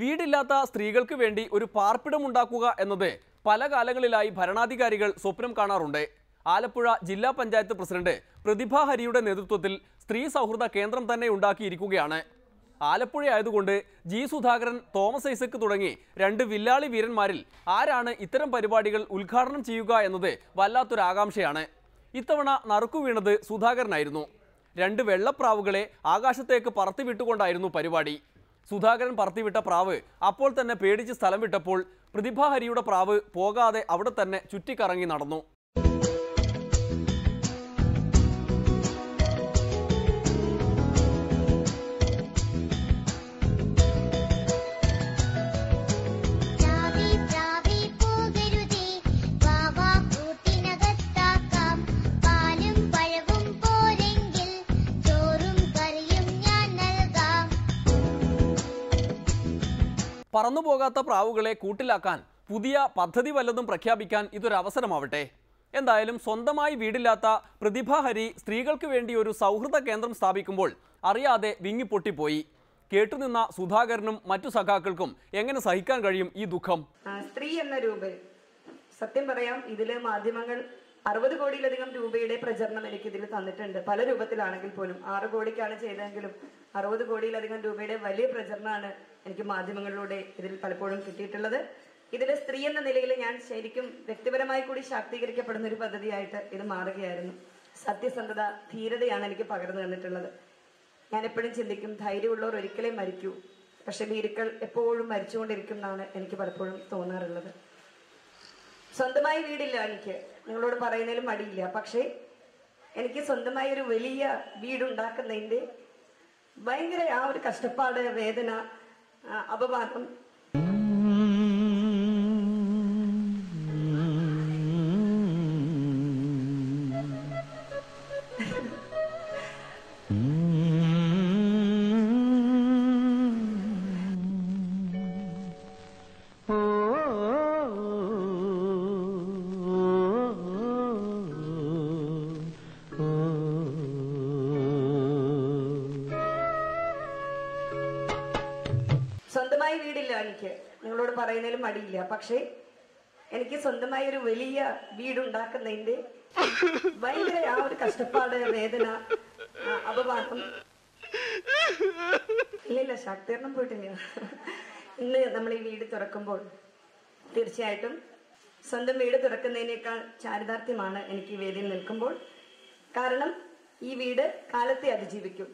വീടില്ലാത്ത സ്ത്രീകൾക്ക് വേണ്ടി ഒരു പാർപ്പിടമുണ്ടാക്കുക എന്നത് പല കാലങ്ങളിലായി ഭരണാധികാരികൾ സ്വപ്നം കാണാറുണ്ട്. ആലപ്പുഴ ജില്ലാ പഞ്ചായത്ത് പ്രസിഡന്റ് പ്രതിഭ ഹരിയുടെ നേതൃത്വത്തിൽ സ്ത്രീ സൗഹൃദ കേന്ദ്രം തന്നെ ഉണ്ടാക്കിയിരിക്കുകയാണ്. ആലപ്പുഴ ആയതുകൊണ്ട് ജി സുധാകരൻ തോമസ് ഐസക് തുടങ്ങി രണ്ട് വില്ലാളി വീരന്മാരിൽ ആരാണ് ഇത്തരം പരിപാടികൾ ഉദ്ഘാടനം ചെയ്യുക എന്നത് വല്ലാത്തൊരു ആകാംക്ഷയാണ് ഇത്തവണ നറുക്കു വീണത് സുധാകരനായിരുന്നു. രണ്ട് വെള്ളപ്രാവുകളെ ആകാശത്തേക്ക് പറത്തിവിട്ടുകൊണ്ടായിരുന്നു പരിപാടി. സുധാകരൻ പറത്തിവിട്ട പ്രാവ്. അപ്പോൾ തന്നെ പേടിച്ച് സ്ഥലം വിട്ടപ്പോൾ പ്രതിഭാഹരിയുടെ പ്രാവ് പോകാതെ അവിടെ തന്നെ ചുറ്റിക്കറങ്ങി നടന്നു. പറന്നുപോകാത്ത പ്രാവുകളെ കൂട്ടിലാക്കാൻ പുതിയ പദ്ധതി വല്ലതും പ്രഖ്യാപിക്കാൻ ഇതൊരവസരമാവട്ടെ. എന്തായാലും സ്വന്തമായി വീടില്ലാത്ത പ്രതിഭാഹരി സ്ത്രീകൾക്ക് വേണ്ടി ഒരു സൗഹൃദ കേന്ദ്രം സ്ഥാപിക്കുമ്പോൾ അറിയാതെ വിങ്ങിപ്പൊട്ടിപ്പോയി. കേട്ടുനിന്ന സുധാകരനും മറ്റു സഖാക്കൾക്കും എങ്ങനെ സഹിക്കാൻ കഴിയും ഈ ദുഃഖം? സ്ത്രീ എന്ന രൂപ സത്യം പറയാം ഇതിൽ മാധ്യമങ്ങൾ അറുപത് കോടിയിലധികം രൂപയുടെ പ്രചരണം എനിക്ക് ഇതിൽ തന്നിട്ടുണ്ട്. പല രൂപത്തിലാണെങ്കിൽ പോലും ആറ് കോടിക്കാണ് ചെയ്തതെങ്കിലും അറുപത് കോടിയിലധികം രൂപയുടെ വലിയ പ്രചരണമാണ് എനിക്ക് മാധ്യമങ്ങളിലൂടെ ഇതിൽ പലപ്പോഴും കിട്ടിയിട്ടുള്ളത്. ഇതിൽ സ്ത്രീ എന്ന നിലയിൽ ഞാൻ ശരിക്കും വ്യക്തിപരമായി കൂടി ശാക്തീകരിക്കപ്പെടുന്ന ഒരു പദ്ധതിയായിട്ട് ഇത് മാറുകയായിരുന്നു. സത്യസന്ധത ധീരതയാണ് എനിക്ക് പകർന്നു തന്നിട്ടുള്ളത്. ഞാൻ എപ്പോഴും ചിന്തിക്കും ധൈര്യമുള്ളവർ ഒരിക്കലേ മരിക്കൂ. പക്ഷെ ഭീരുക്കൾ എപ്പോഴും മരിച്ചുകൊണ്ടിരിക്കും എന്നാണ് എനിക്ക് പലപ്പോഴും തോന്നാറുള്ളത്. സ്വന്തമായി വീടില്ല എനിക്ക്. നിങ്ങളോട് പറയുന്നതിലും മടിയില്ല. പക്ഷേ എനിക്ക് സ്വന്തമായി ഒരു വലിയ വീടുണ്ടാക്കുന്നതിന്റെ ഭയങ്കര ആ ഒരു കഷ്ടപ്പാട് വേദന ആ, സ്വന്തമായി വീടില്ല എനിക്ക്. നിങ്ങളോട് പറയുന്നതിലും മടിയില്ല. പക്ഷേ എനിക്ക് സ്വന്തമായി ഒരു വലിയ വീടുണ്ടാക്കുന്നതിന്റെ ഭയങ്കര ആ ഒരു കഷ്ടപ്പാട് വേദന അപവാദം. ഇല്ലില്ല ശാക്തീകരണം പോയിട്ടില്ല. ഇന്ന് നമ്മൾ ഈ വീട് തുറക്കുമ്പോൾ തീർച്ചയായിട്ടും സ്വന്തം വീട് തുറക്കുന്നതിനേക്കാൾ ചാരിതാർത്ഥ്യമാണ് എനിക്ക് ഈ വേദിയിൽ നിൽക്കുമ്പോൾ. കാരണം ഈ വീട് കാലത്തെ അതിജീവിക്കും.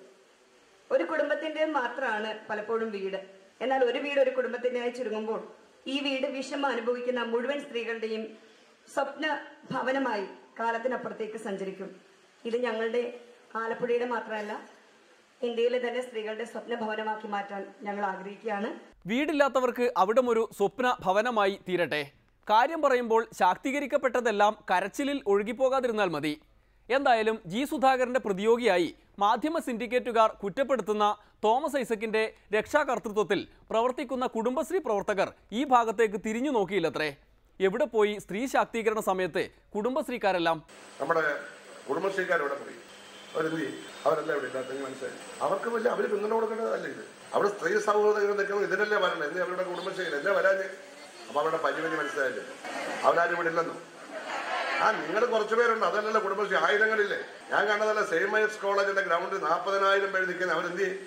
ഒരു കുടുംബത്തിന്റെ മാത്രമാണ് പലപ്പോഴും വീട്. എന്നാൽ ഒരു വീട് ഒരു കുടുംബത്തിനായി ചുരുങ്ങുമ്പോൾ ഈ വീട് വിഷമം അനുഭവിക്കുന്ന മുഴുവൻ സ്ത്രീകളുടെയും സ്വപ്ന ഭവനമായി കാലത്തിനപ്പുറത്തേക്ക് സഞ്ചരിക്കും. ഇത് ഞങ്ങളുടെ ആലപ്പുഴയുടെ മാത്രമല്ല ഇന്ത്യയിലെ തന്നെ സ്ത്രീകളുടെ സ്വപ്ന ഭവനമാക്കി മാറ്റാൻ ഞങ്ങൾ ആഗ്രഹിക്കുകയാണ്. വീടില്ലാത്തവർക്ക് അവിടം ഒരു സ്വപ്ന ഭവനമായി തീരട്ടെ. കാര്യം പറയുമ്പോൾ ശാക്തീകരിക്കപ്പെട്ടതെല്ലാം കരച്ചിലിൽ ഒഴുകിപ്പോകാതിരുന്നാൽ മതി. എന്തായാലും ജി സുധാകരന്റെ പ്രതിയോഗിയായി മാധ്യമ സിൻഡിക്കേറ്റുകാർ കുറ്റപ്പെടുത്തുന്ന തോമസ് ഐസക്കിന്റെ രക്ഷാകർത്തൃത്വത്തിൽ പ്രവർത്തിക്കുന്ന കുടുംബശ്രീ പ്രവർത്തകർ ഈ ഭാഗത്തേക്ക് തിരിഞ്ഞു നോക്കിയില്ലത്രേ. എവിടെ പോയി സ്ത്രീ ശാക്തീകരണ സമയത്ത് കുടുംബശ്രീക്കാരെല്ലാം? നമ്മുടെ കുടുംബശ്രീക്കാരോടെ പോയി അവർക്ക് വലിയ അവർ പിന്തുണ കൊടുക്കേണ്ടതല്ല ഇത്? അവിടെ സ്ത്രീ സൗഹൃദങ്ങൾ നിൽക്കുന്നത് ഇതിനല്ലേ വരണം എന്നേ അവരുടെ കുടുംബശ്രീ എന്നെ വരാഞ്ഞ്? അപ്പൊ അവരുടെ പരിമിതി മനസ്സിലായില്ലേ? അവരാരും ഇവിടെ ഇല്ലെന്നോ? ആ നിങ്ങൾ കുറച്ചു പേരുണ്ട്. അതല്ലല്ലോ കുടുംബശ്രീ ആയിരങ്ങളില്ലേ? ഞാൻ കണ്ടതല്ല സെയിം ഐസ് കോളേജിന്റെ ഗ്രൗണ്ടിൽ നാൽപ്പതിനായിരം പേര് നിൽക്കുന്നത് അവരെന്ത് ചെയ്യും?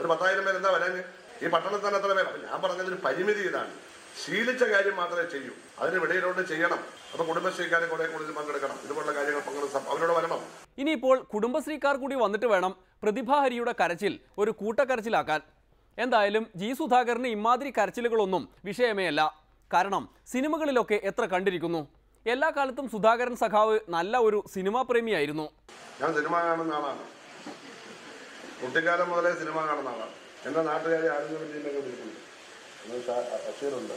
ഒരു പത്തായിരം പേര് എന്താ വരാഞ്ഞ്? ഈ പട്ടണത്തിൽ തന്നെ എത്ര പേര്? ഞാൻ പറഞ്ഞതിന് പരിമിതി ഇതാണ്. ശീലിച്ച കാര്യം മാത്രമേ ചെയ്യൂ. അതിന് വിടയിലോട്ട് ചെയ്യണം. അപ്പൊ കുടുംബശ്രീക്കാരെ കുറെ കൂടുതൽ പങ്കെടുക്കണം. ഇതുപോലുള്ള കാര്യങ്ങൾ പങ്കെടുക്കണം അവരോട് വരണം. ഇനിയിപ്പോൾ കുടുംബശ്രീക്കാർ കൂടി വന്നിട്ട് വേണം പ്രതിഭാഹരിയുടെ കരച്ചിൽ ഒരു കൂട്ടക്കരച്ചിലാക്കാൻ. എന്തായാലും ജി സുധാകരന് ഇമാതിരി കരച്ചിലുകളൊന്നും വിഷയമേ അല്ല. കാരണം സിനിമകളിലൊക്കെ എത്ര കണ്ടിരിക്കുന്നു? എല്ലാ കാലത്തും സുധാകരൻ സഖാവ് നല്ല ഒരു സിനിമാ പ്രേമിയായിരുന്നു. ഞാൻ സിനിമ കാണുന്ന ആളാണ്. കുട്ടിക്കാലം മുതലേ സിനിമ കാണുന്ന ആളാണ്. എന്റെ നാട്ടുകാരെ പേരുണ്ട്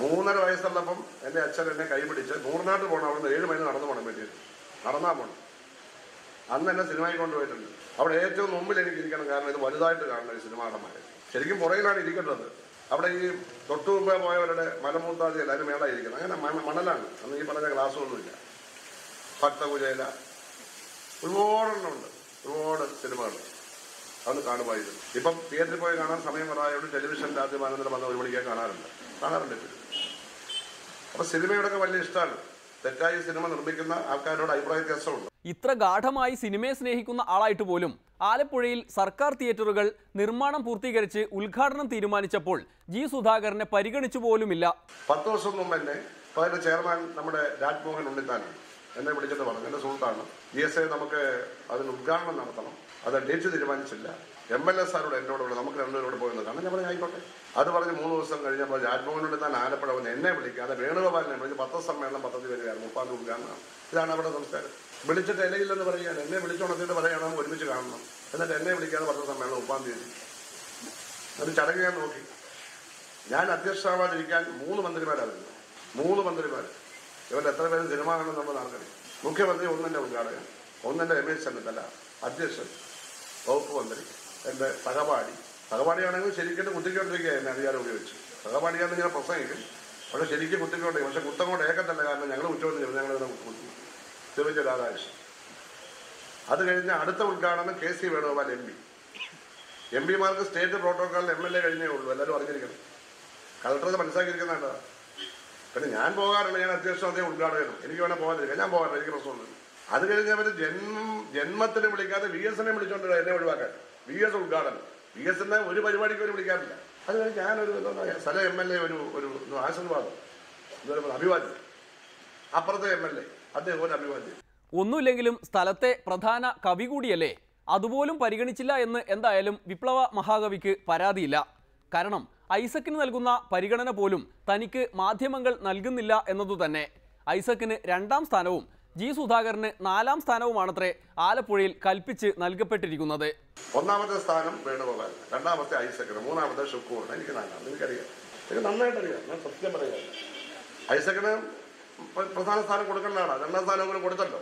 മൂന്നര വയസ്സുള്ളപ്പം എന്റെ അച്ഛൻ എന്നെ കൈപിടിച്ച് നൂറിനാട്ട് പോകണം അവിടുന്ന് ഏഴ് മൈൽ നടന്നു പോകണം വേണ്ടി നടന്നാ പോകണം അന്ന് എന്നെ സിനിമയിൽ കൊണ്ടുപോയിട്ടുണ്ട്. അവിടെ ഏറ്റവും മുമ്പിൽ എനിക്ക് ഇരിക്കണം കാരണം ഇത് വലുതായിട്ട് കാണണം ഈ സിനിമ നടന്മാരെ. ശരിക്കും പുറകിലാണ് ഇരിക്കേണ്ടത്. അവിടെ ഈ തൊട്ടു മുമ്പേ പോയവരുടെ മലമൂത്താതി എല്ലാവരും മേളായിരിക്കുന്നത് അങ്ങനെ മണലാണ്. അന്ന് ഈ പറഞ്ഞ ക്ലാസ്സൊന്നുമില്ല ഭക്തകുചേല ഒരുപാടെണ്ണമുണ്ട്. ഒരുപാട് സിനിമകൾ. അന്ന് കാണുമായിരുന്നു. ഇപ്പം തിയേറ്ററിൽ പോയി കാണാൻ സമയം പറയുന്നത് ടെലിവിഷൻ രാത്രി ആനന്ദം വന്ന ഒരു മണിക്കാൻ കാണാറുണ്ട്. കാണാറുണ്ട് ഇപ്പോഴും. അപ്പൊ സിനിമയോടൊക്കെ വലിയ ഇഷ്ടമാണ്. തെറ്റായി സിനിമ നിർമ്മിക്കുന്ന ആൾക്കാരോട് അഭിപ്രായ വ്യത്യാസമുണ്ട് ഇത്ര ഗാഠമായി സിനിമയെ സ്നേഹിക്കുന്ന ആളായിട്ട് പോലും ആലപ്പുഴയിൽ സർക്കാർ തിയേറ്ററുകൾ നിർമ്മാണം പൂർത്തീകരിച്ച് ഉദ്ഘാടനം തീരുമാനിച്ചപ്പോൾ ജി സുധാകരനെ പരിഗണിച്ചു പോലുമില്ല. പത്ത് വർഷം മുമ്പ് തന്നെ അതിന്റെ ചെയർമാൻ നമ്മുടെ രാജ്മോഹൻ ഉണ്ണിത്താനാണ് എന്നെ വിളിച്ചിട്ട് പറഞ്ഞു. എന്റെ സുഹൃത്താണ്. ജി എസ് എ നമുക്ക് അതിന് ഉദ്ഘാടനം നടത്തണം. അത് ഡേറ്റ് തീരുമാനിച്ചില്ല. എം എൽ എ സാറോട് എന്നോട് പറഞ്ഞു നമുക്ക് രണ്ടുപേരോട് പോയെന്ന് കാരണം ഞാൻ പറഞ്ഞു ആയിക്കോട്ടെ. അത് പറഞ്ഞ് മൂന്ന് ദിവസം കഴിഞ്ഞപ്പോൾ രാജ്മോഹൻ ഉണ്ണിത്താൻ ആലപ്പുഴ വന്ന് എന്നെ വിളിക്കാതെ വേണുഗോപാലിനെ വിളിച്ച് പത്രസമ്മേളനം പദ്ധതി വരികയാണ് മുപ്പാം ഉദ്ഘാടനം. ഇതാണ് അവിടെ സംസ്കാരം വിളിച്ചിട്ട് ഇലയില്ലെന്ന് പറയുകയാണ് എന്നെ വിളിച്ചുണർത്തിയിട്ട് പറയണം ഒരുമിച്ച് കാണണം. എന്നിട്ട് എന്നെ വിളിക്കാതെ പത്രസമ്മേളനം മുപ്പാം തീയതി എന്നിട്ട് ചടങ്ങ് ഞാൻ നോക്കി. ഞാൻ അധ്യക്ഷനാവാതിരിക്കാൻ മൂന്ന് മന്ത്രിമാരായിരുന്നു മൂന്ന് മന്ത്രിമാർ. ഇവരുടെ എത്ര പേര് സിനിമ നമ്മൾ ആർക്കറിയാം. മുഖ്യമന്ത്രി ഒന്നിന്റെ ഉദ്ഘാടകൻ ഒന്നിന്റെ രമേശ് ചെന്നിത്തല അധ്യക്ഷൻ വകുപ്പ് മന്ത്രി എന്റെ സഹപാഠി. സഹപാഠിയാണെങ്കിൽ ശരിക്കും കുത്തിക്കൊണ്ടിരിക്കുക എന്നെ അധികാരം ഉപയോഗിച്ച്. സഹപാഠിയാണെന്ന് ഇങ്ങനെ പ്രസംഗിക്കും. പക്ഷെ ശരിക്കും കുത്തിക്കൊണ്ടിരിക്കും. പക്ഷെ കുത്തം കൊണ്ട് ഏക്കത്തല്ല കാരണം ഞങ്ങൾ ഉച്ചവന്ന് ഞങ്ങൾ കുത്തി തിരുവഞ്ച രാധാകൃഷ്ണൻ അത് കഴിഞ്ഞ അടുത്ത ഉദ്ഘാടനം K C Venugopal M P. M പിമാർക്ക് state പ്രോട്ടോക്കോളിൽ എം എൽ എ കഴിഞ്ഞേ ഉള്ളൂ എല്ലാവരും അറിഞ്ഞിരിക്കണം. കളക്ടർ മനസ്സിലാക്കിയിരിക്കുന്നുണ്ട് പിന്നെ ഞാൻ പോകാറുണ്ട് ഞാൻ അത്യാവശ്യം അതേ ഉദ്ഘാടകനും. എനിക്ക് വേണേൽ പോകാതിരിക്കാം ഞാൻ പോകാറില്ല എനിക്ക് പ്രശ്നമൊന്നും അത് കഴിഞ്ഞ് അവർ ജന്മം ജന്മത്തിന് വിളിക്കാതെ വി എസിനെ വിളിച്ചോണ്ട് എന്നെ ഒഴിവാക്കാൻ. വി എസ് ഉദ്ഘാടനം. വി എസിനെ ഒരു പരിപാടിക്ക് ഒരു വിളിക്കാറില്ല. അത് കഴിഞ്ഞ് ഞാനൊരു സ്ഥല എം എൽ എ ഒരു ഒരു ആശീർവാദം. അഭിവാദ്യം. അപ്പുറത്തെ എം എൽ എ. അദ്ദേഹം അഭിമാനിച്ചു. അഭിവാദ്യം ഒന്നുമില്ലെങ്കിലും സ്ഥലത്തെ പ്രധാന കവി കൂടിയല്ലേ? അതുപോലും പരിഗണിച്ചില്ല എന്ന് എന്തായാലും വിപ്ലവ മഹാകവിക്ക് പരാതിയില്ല. കാരണം ഐസക്കിന് നൽകുന്ന പരിഗണന പോലും തനിക്ക് മാധ്യമങ്ങൾ നൽകുന്നില്ല എന്നതുതന്നെ ഐസക്കിന് രണ്ടാം സ്ഥാനവും ജി സുധാകരന് നാലാം സ്ഥാനവുമാണത്രേ ആലപ്പുഴയിൽ കൽപ്പിച്ച് നൽകപ്പെട്ടിരിക്കുന്നത്. ഒന്നാമത്തെ സ്ഥാനം വേണുഗോപാൽ രണ്ടാമത്തെ ഐസക്കിന് മൂന്നാമത്തെ ഷുക്കൂറിന്. എനിക്ക് നാലാം എനിക്കറിയാം. എനിക്ക് നന്നായിട്ട് അറിയാം ഞാൻ സത്യം പറയാം. ഐസക്കിന് പ്രധാന സ്ഥാനം കൊടുക്കേണ്ടതാണ്. രണ്ടാം സ്ഥാനം അങ്ങനെ കൊടുത്തല്ലോ.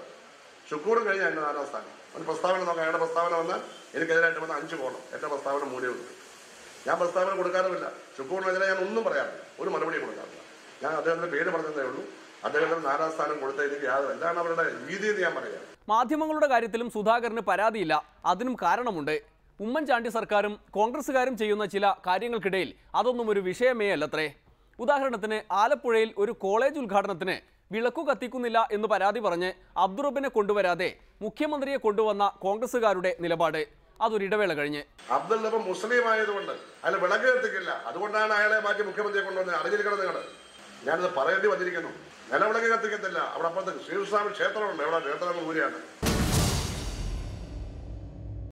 ശുക്കൂറും കഴിഞ്ഞ എന്റെ നാലാം സ്ഥാനം. ഒരു പ്രസ്താവന നോക്കാം. അയാളുടെ പ്രസ്താവന വന്നാൽ എനിക്കെതിരായിട്ട് വന്ന അഞ്ച് കോണം എന്റെ പ്രസ്താവന മൂല്യമുണ്ട് ഞാൻ പ്രസ്താവന കൊടുക്കാറുമില്ല. ശുക്കൂറിനെതിരെ ഞാൻ ഒന്നും പറയാറില്ല. ഒരു മറുപടി കൊടുക്കാറില്ല. ഞാൻ അദ്ദേഹത്തിന്റെ പേര് പറഞ്ഞതേ ഉള്ളൂ. അദ്ദേഹത്തിന് നാലാം സ്ഥാനം കൊടുത്ത എനിക്ക് യാതൊരു എന്താണ് അവരുടെ രീതി എന്ന് ഞാൻ പറയാം. മാധ്യമങ്ങളുടെ കാര്യത്തിലും സുധാകരന് പരാതിയില്ല. അതിനും കാരണമുണ്ട്. ഉമ്മൻചാണ്ടി സർക്കാരും കോൺഗ്രസുകാരും ചെയ്യുന്ന ചില കാര്യങ്ങൾക്കിടയിൽ അതൊന്നും ഒരു വിഷയമേ അല്ലത്രേ ഉദാഹരണത്തിന് ആലപ്പുഴയിൽ ഒരു കോളേജ് ഉദ്ഘാടനത്തിന് വിളക്കു കത്തിക്കുന്നില്ല എന്ന് പരാതി പറഞ്ഞ് അബ്ദുറബിനെ കൊണ്ടുവരാതെ മുഖ്യമന്ത്രിയെ കൊണ്ടുവന്ന കോൺഗ്രസുകാരുടെ നിലപാട്. അതൊരിടവേള കഴിഞ്ഞ്. അബ്ദുൽ ഇപ്പം മുസ്ലിം ആയതുകൊണ്ട് അതിൽ വിളക്ക് കത്തിക്കില്ല. അതുകൊണ്ടാണ് അയാളെ മാറ്റി മുഖ്യമന്ത്രിയെ കൊണ്ടുവന്നത്. അറിഞ്ഞിരിക്കണം നിങ്ങൾ. ഞാനിത് പറയേണ്ടി വന്നിരിക്കുന്നു. നിലവിളക്ക് കത്തിക്കത്തില്ല. അവിടെ അപ്പുറത്ത് ശ്രീകൃഷ്ണസ്വാമി ക്ഷേത്രമുണ്ട്. അവിടെ ക്ഷേത്രം കൂടിയാണ്